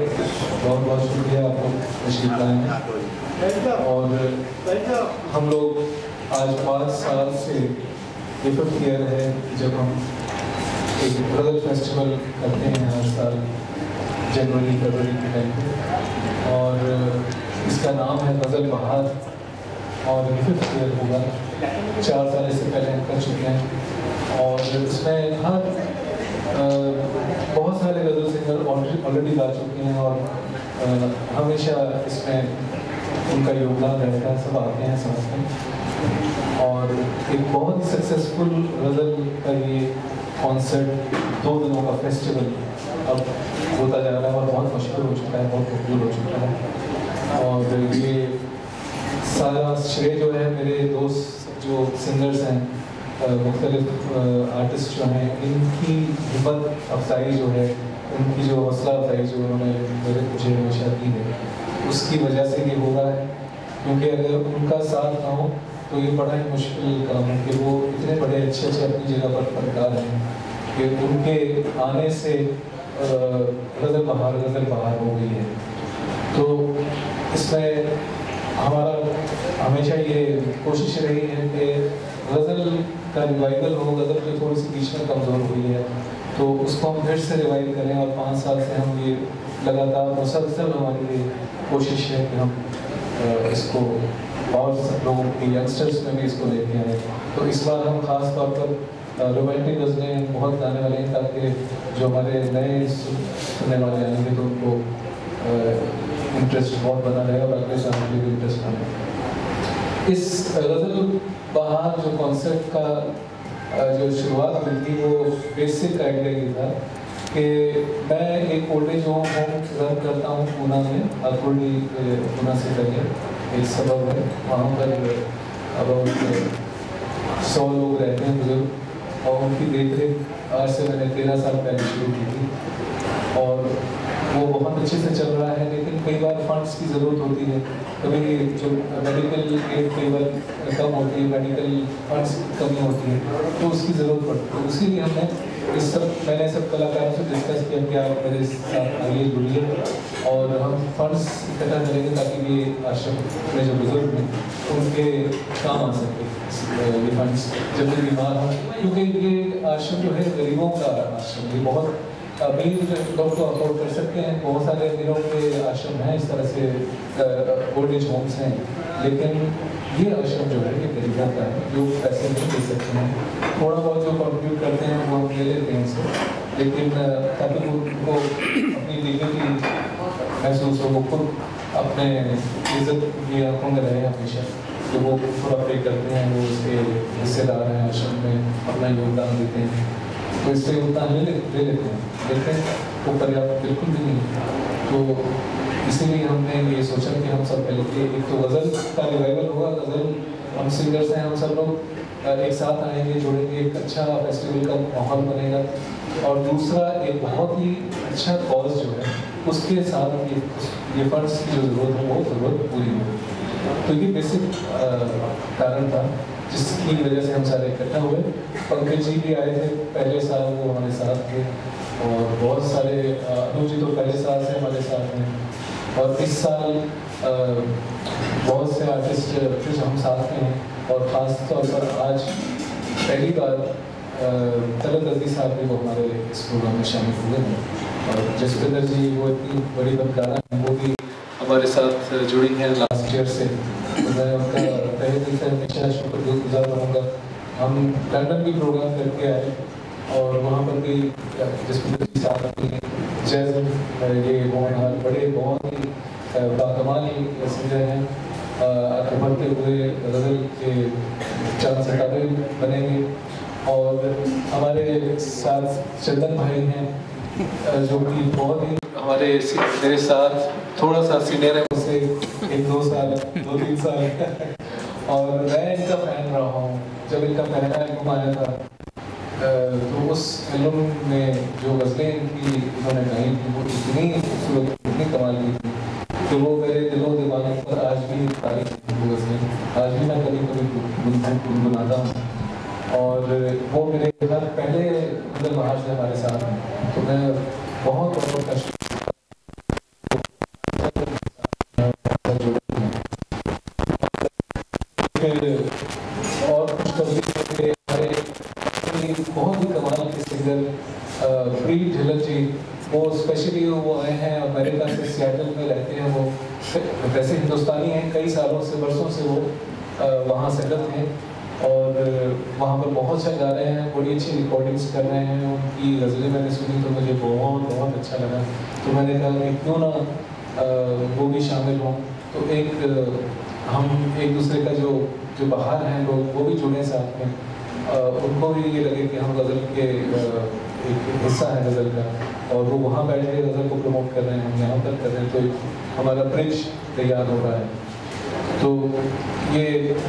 बहुत बहुत शुक्रिया आपको तशरीफ़ और हम लोग आज पाँच साल से ये फिफ्थ ईयर है, जब हम एक गज़ल फेस्टिवल करते हैं हर साल, जनवरी, फरवरी के टाइम पे। और इसका नाम है गज़ल बहार। और फिफ्थ ईयर होगा चार साल इससे पहले हम कर चुके हैं। और इसमें हर बहुत सारे गज़ल सिंगर ऑलरेडी गा चुके हैं और हमेशा इसमें उनका योगदान रहता है, सब आते हैं, समझते हैं। और एक बहुत ही सक्सेसफुल गज़ल का ये कॉन्सर्ट दो दिनों का फेस्टिवल अब होता जा रहा है और बहुत मशहूर हो चुका है, बहुत मकबूल हो चुका है। और ये सारा श्रेय जो है मेरे दोस्त जो सिंगर्स हैं मुख्तलिफ़ आर्टिस्ट जो हैं, इनकी हिम्मत अफजाई जो है, उनकी जो हौसला अफजाई जो उन्होंने मेरे मुझे हमेशा दी है। उसकी वजह से ये हो रहा है, क्योंकि अगर उनका साथ ना हो तो ये बड़ा ही मुश्किल काम है कि वो इतने बड़े अच्छे अच्छे अपनी जगह पर फनकार हैं कि उनके आने से गज़ल बहार गज़ल बहार हो गई है। तो इसमें हमारा, हमेशा ये कोशिश रही है कि गज़ल का रिवाइवल हो गज़ल जो थोड़ी सी बीच में कमज़ोर हुई है तो उसको हम फिर से रिवाइव करें और पाँच साल से हम ये लगातार मुसलसल हमारी ये कोशिश है कि हम इसको और लोगों की यंगस्टर्स में भी इसको लेके आए। तो इस बार हम ख़ास तौर पर रोमांटिक गज़लें बहुत गाने वाले हैं ताकि जो हमारे नए सुनने वाले आएँगे तो उनको इंटरेस्ट बहुत बना रहेगा और अगले साल भी इंटरेस्ट बना। इस गज़ल बहार जो कॉन्सेप्ट का जो शुरुआत हुई थी, वो बेसिक आइडिया ये था कि मैं एक ओल्ड एज होम रन करता हूँ पूना में, अकुर्डी पूना से पहले एक सबब है, वहाँ पर अबाउट सौ लोग रहते हैं बुज़ुर्ग, और उनकी देख रेख आज से मैंने तेरह साल पहले शुरू की थी। और वो बहुत अच्छे से चल रहा है, लेकिन कई बार फंड्स की ज़रूरत होती है। कभी जो मेडिकल एड बार कम होती है मेडिकल फंड्स कमी होती है तो उसकी ज़रूरत पड़ती है। इसीलिए हमने इस सब, मैंने सब कलाकारों से डिस्कस किया कि आप मेरे साथ आइए, जुड़िए और हम फंड्स इकट्ठा करेंगे ताकि ये आश्रम में जो बुज़ुर्ग हैं उनके काम आ सके, ये फंड्स जब भी बीमार हों, क्योंकि ये आश्रम जो है गरीबों का आश्रम, ये बहुत अमीर लोग तो अफोर्ड कर सकते हैं। बहुत सारे अमीरों के आश्रम हैं, इस तरह से ओल्ड एज होम्स हैं। लेकिन ये आश्रम जो है, ये गरीबों का है, जो पैसे नहीं दे सकते हैं। थोड़ा बहुत जो कंट्रीब्यूट करते हैं, वो हम ले लेते हैं। उनसे लेकिन ताकि उनको अपनी डिग्निटी महसूस हो, वो खुद अपने इज़्ज़त की आँखों में रहे हमेशा। जो वो थोड़ा पे करते हैं, वो उसके हिस्सेदार हैं आश्रम में, अपना योगदान देते हैं। तो योगदान ले ले ले लेते हैं। लेकिन वो पर्याप्त बिल्कुल भी नहीं है। तो इसीलिए हमने ये सोचा कि हम सब पहले एक तो गज़ल का रिवाइवल होगा गज़ल, हम सिंगर्स हैं, हम सब लोग एक साथ आएँगे, जुड़ेंगे, एक अच्छा फेस्टिवल का माहौल बनेगा। और दूसरा, एक बहुत ही अच्छा कॉज जो है, उसके साथ ये ये फंड्स की जो ज़रूरत है, वो ज़रूरत पूरी हो तो ये बेसिक कारण था। जिसकी वजह से हम सारे इकट्ठा हुए, पंकज जी भी आए थे पहले साल, वो हमारे साथ थे और बहुत सारे अनु जी तो पहले साल से हमारे साथ हैं। और इस साल बहुत से आर्टिस्ट फिर हम साथ में हैं और ख़ास तौर पर आज पहली बार तलत अज़ीज़ साहब भी वो हमारे इस प्रोग्राम में शामिल हुए हैं। और जसविंदर जी, वो इतनी बड़ी बनकारा हैं वो भी हमारे साथ जुड़ी हैं लास्ट ईयर से। तो मैं उनका तहे दिल से हमेशा शुक्रगुजार रहूँगा हम लंदन भी प्रोग्राम करके आए और वहाँ पर भी जसविंदर जी जैज ये मोहन हाल बड़े, बहुत ही बाकमाल सिंगर हैं। आगे बढ़ते हुए गज़ल के चाँद सितारे बनेंगे। और हमारे साथ चंदन भाई हैं जो कि बहुत ही हमारे मेरे साथ थोड़ा सा सीनियर है मुझसे एक दो साल, दो तीन साल। और मैं इनका फ़ैन रहा हूँ, जब इनका पहला एल्बम आया था। तो उस फ़िल्म में जो गज़लें इनकी इन्होंने गाई थी, वो इतनी खूबसूरत, इतनी कमाल की थी तो वो मेरे दिलों दिमागों पर आज भी तारीफ़ वो गज़लें। आज भी मैं कभी कभी गुनगुन- गुनगुनाता हूँ। और वो मेरे घर पहले मतलब बाहर से हमारे साथ तो मैं बहुत बहुत कष्ट अमेरिका से सियाटल में रहते हैं वो। वैसे हिंदुस्तानी हैं, कई सालों से, वर्षों से वो वहाँ सेटल हैं और वहाँ पर बहुत अच्छा गा रहे हैं, बड़ी अच्छी रिकॉर्डिंग्स कर रहे हैं। उनकी गज़लें मैंने सुनी तो मुझे बहुत बहुत अच्छा लगा। तो मैंने कहा कि क्यों ना वो भी शामिल हों? तो एक हम एक दूसरे का जो जो बाहर हैं लोग, वो भी जुड़े साथ में। उनको भी ये लगे कि हम गज़ल के एक हिस्सा है गज़ल का। और वो वहाँ बैठ के गज़ल को प्रमोट कर रहे हैं हम यहाँ पर कर रहे हैं तो हमारा ब्रिज तैयार हो रहा है। तो ये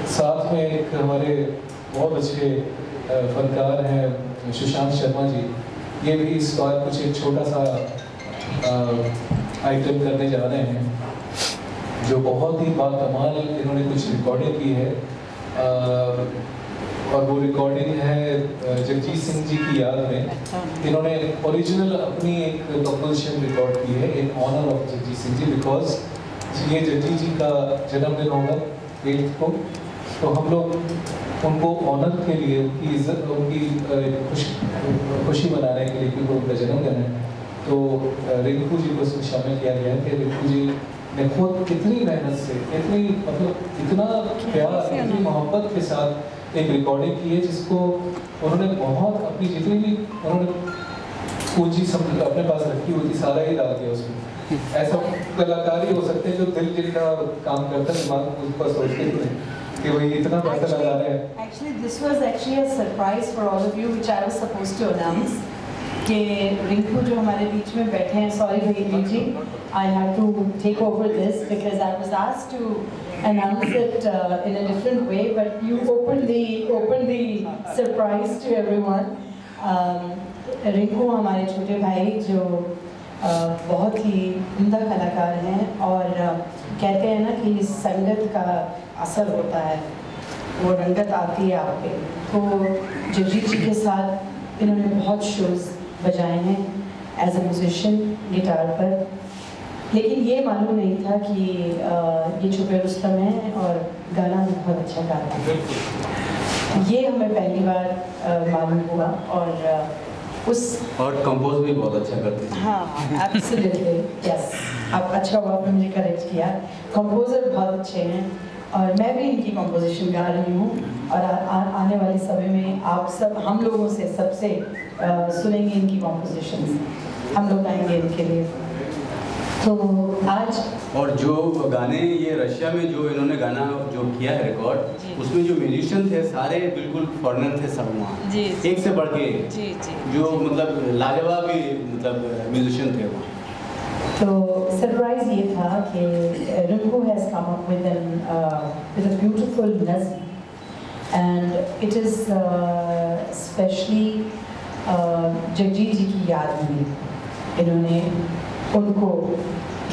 साथ में एक हमारे बहुत अच्छे फनकार हैं सुशांत शर्मा जी। ये भी इस बार कुछ एक छोटा सा आइटम करने जा रहे हैं जो बहुत ही बाकमाल इन्होंने कुछ रिकॉर्डिंग की है। आ, और वो रिकॉर्डिंग है जगजीत सिंह जी की याद में। अच्छा। इन्होंने ओरिजिनल अपनी एक कंपोजिशन रिकॉर्ड की है in honour of Jagjit Singh ji because ये जगजीत जी का जन्मदिन होगा एट्थ को। तो हम लोग उनको ऑनर के लिए उनकी इज़्ज़त उनकी खुशी खुशी मनाने के लिए क्योंकि उनका जन्मदिन है। तो रिंकू जी को इसमें शामिल किया गया है कि रिंकू जी ने खुद कितनी मेहनत से इतनी मतलब इतना प्यार इतनी मोहब्बत के साथ एक रिकॉर्डिंग की है जिसको उन्होंने बहुत अपनी जितनी भी उन्होंने पूंजी सब अपने पास रखी हुई थी सारा ही डाल दिया उसमें ऐसा कलाकार ही हो सकते हैं जो दिल जिनका काम करता है दिमाग उस पर सोचते ही कि वो इतना पैसा लगा रहे हैं Actually, this was actually a surprise for all of you, which I was supposed to announce. कि रिंकू जो हमारे बीच में बैठे हैं सॉरी भाई जी I have to take over this because I was asked to uh, in a different way, but you opened the opened the surprise to everyone. Um, Rinku हमारे छोटे भाई जो uh, बहुत ही उमदा कलाकार हैं और uh, कहते हैं ना कि संगत का असर होता है। वो रंगत आती है आप पे। तो जगजीत जी के साथ इन्होंने बहुत शोज़ बजाए हैं एज अ म्यूजिशियन गिटार पर। लेकिन ये मालूम नहीं था कि ये छुपे रुस्तम है और गाना भी बहुत अच्छा गाता है। ये हमें पहली बार मालूम हुआ और उस और कंपोज भी बहुत अच्छा करते हैं हाँ एब्सोल्युटली यस आप अच्छा हुआ आपने मुझे करेक्ट किया। कंपोजर बहुत अच्छे हैं और मैं भी इनकी कंपोजिशन गा रही हूँ और आ, आ, आप सब हम लोगों से सबसे सुनेंगे इनकी कंपोजिशन हम लोग आएँगे इनके लिए। तो आज और जो गाने ये रशिया में जो इन्होंने गाना जो किया है रिकॉर्ड उसमें जो म्यूजिशियन थे सारे बिल्कुल फॉरनर थे सब वहाँ। एक से बढ़ के जी जी। जो मतलब लाजवाब ही मतलब म्यूजिशियन थे वहाँ। तो सरप्राइज़ ये था कि Rinku has come up with an with a beautiful nazm and it is specially Jagjit ji की याद में इन्होंने उनको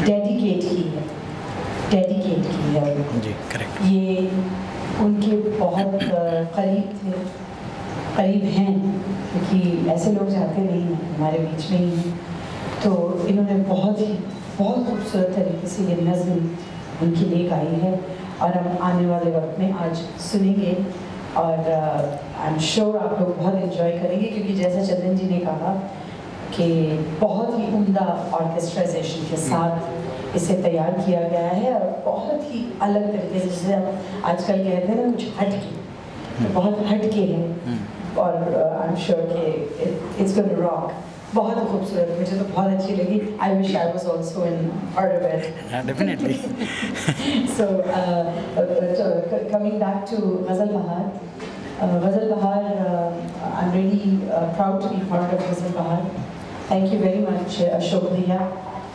डेडिकेट की है डेडिकेट की है जी करेक्ट ये उनके बहुत करीब थे करीब हैं क्योंकि ऐसे लोग जाते नहीं हैं हमारे बीच में ही हैं तो इन्होंने बहुत ही बहुत खूबसूरत तरीके से ये नज़म उनकी लिए आई है और हम आने वाले वक्त में आज सुनेंगे और आई एम श्योर आप लोग बहुत इन्जॉय करेंगे क्योंकि जैसा चंदन जी ने कहा कि बहुत ही उमदा ऑर्केस्ट्राइजेशन के साथ इसे तैयार किया गया है और बहुत ही अलग तरीके से जैसे हम आजकल कहते हैं ना कुछ हटके तो हम्म। बहुत हटके हैं हम्म। और आई एम श्योर कि इट्स गोइंग टू रॉक बहुत खूबसूरत मुझे तो बहुत अच्छी लगी। I wish I was also in part of it definitely so coming back to Ghazal Bahar Ghazal Bahar I am really proud to be part of Ghazal Bahar thank you very much Ashok भैया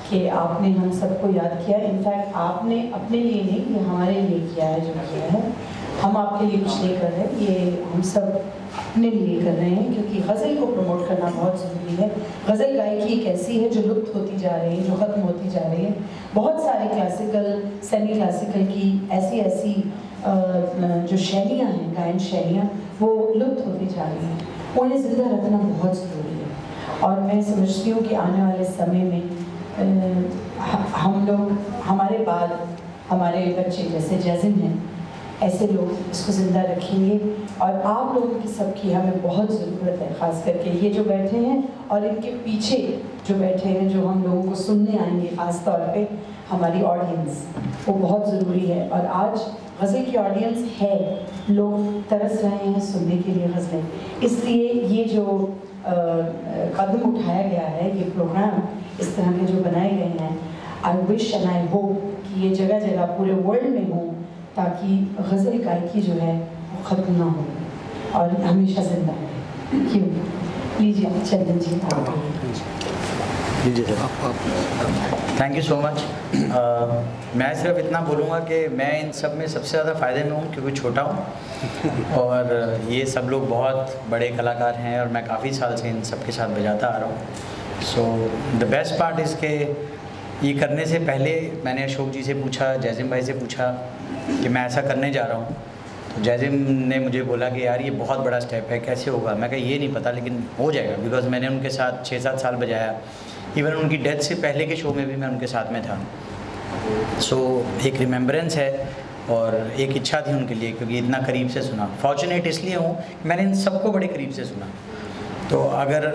कि आपने हम सबको याद किया। In fact आपने अपने लिए नहीं ये हमारे लिए किया है जो किया है। हम आपके लिए कुछ नहीं कर रहे ये हम सब अपने लिए कर रहे हैं, क्योंकि गज़ल को प्रमोट करना बहुत ज़रूरी है। गज़ल गायकी एक ऐसी है जो लुप्त होती जा रही है, जो ख़त्म होती जा रही है। बहुत सारे क्लासिकल सेमी क्लासिकल की ऐसी ऐसी जो शैलियाँ हैं, गायन शैलियाँ, वो लुप्त होती जा रही हैं। उन्हें ज़िंदा रखना बहुत ज़रूरी है। और मैं समझती हूँ कि आने वाले समय में हम लोग, हमारे बाद हमारे बच्चे जैसे जैजिम हैं ऐसे लोग इसको ज़िंदा रखेंगे और आप लोगों की सबकी हमें बहुत ज़रूरत है, ख़ास करके ये जो बैठे हैं और इनके पीछे जो बैठे हैं, जो हम लोगों को सुनने आएँगे ख़ास तौर पे हमारी ऑडियंस वो बहुत ज़रूरी है। और आज गज़ल की ऑडियंस है, लोग तरस रहे हैं सुनने के लिए गज़लें इसलिए ये जो कदम उठाया गया है, ये प्रोग्राम इस तरह के जो बनाए गए हैं I wish and I hope कि ये जगह जगह पूरे वर्ल्ड में हों। ताकि गज़ल गायकी जो है वो ख़त्म ना हो। और हमेशा ज़िंदा रहे। क्यों? लीजिए चंदन जी लीजिए थैंक यू सो मच मैं सिर्फ़ इतना बोलूँगा कि मैं इन सब में सबसे ज़्यादा फ़ायदे में हूँ क्योंकि छोटा हूँ। और ये सब लोग बहुत बड़े कलाकार हैं और मैं काफ़ी साल से इन सब के साथ बजाता आ रहा हूँ। So the best part is के ये करने से पहले मैंने अशोक जी से पूछा जैजिम भाई से पूछा कि मैं ऐसा करने जा रहा हूँ। तो जैजिम ने मुझे बोला कि यार ये बहुत बड़ा स्टेप है कैसे होगा? मैं कहा ये नहीं पता लेकिन हो जाएगा बिकॉज़ मैंने उनके साथ छः सात साल बजाया। इवन उनकी डेथ से पहले के शो में भी मैं उनके साथ में था। सो so, एक रिमेम्बरेंस है और एक इच्छा थी उनके लिए क्योंकि इतना करीब से सुना। फॉर्चुनेट इसलिए हूँ मैंने इन सबको बड़े करीब से सुना। तो अगर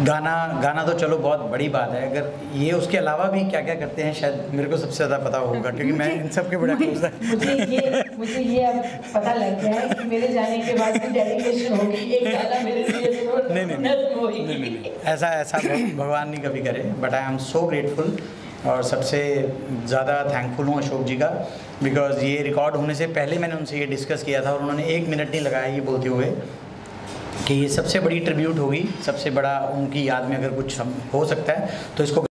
गाना गाना तो चलो बहुत बड़ी बात है अगर ये उसके अलावा भी क्या क्या करते हैं शायद मेरे को सबसे ज़्यादा पता होगा क्योंकि मैं इन सब के बड़ा है। मुझे ये मुझे ये अब पता लग गया है कि मेरे जाने के बाद भी डेडिकेशन होगी एक गाना मेरे लिए ज़रूर नहीं नहीं। नहीं नहीं ऐसा ऐसा भगवान नहीं कभी करे but I am so grateful और सबसे ज़्यादा थैंकफुल हूँ अशोक जी का बिकॉज़ ये रिकॉर्ड होने से पहले मैंने उनसे ये डिस्कस किया था और उन्होंने एक मिनट नहीं लगाया ये बोलते हुए। कि ये सबसे बड़ी ट्रिब्यूट होगी, सबसे बड़ा उनकी याद में अगर कुछ हो सकता है तो इसको